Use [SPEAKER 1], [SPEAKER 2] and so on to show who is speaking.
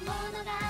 [SPEAKER 1] 物が